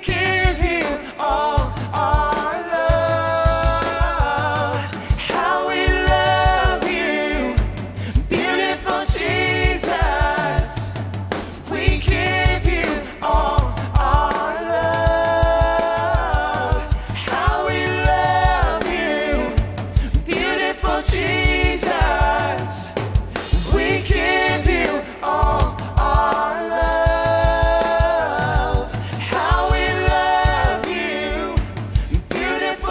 thinking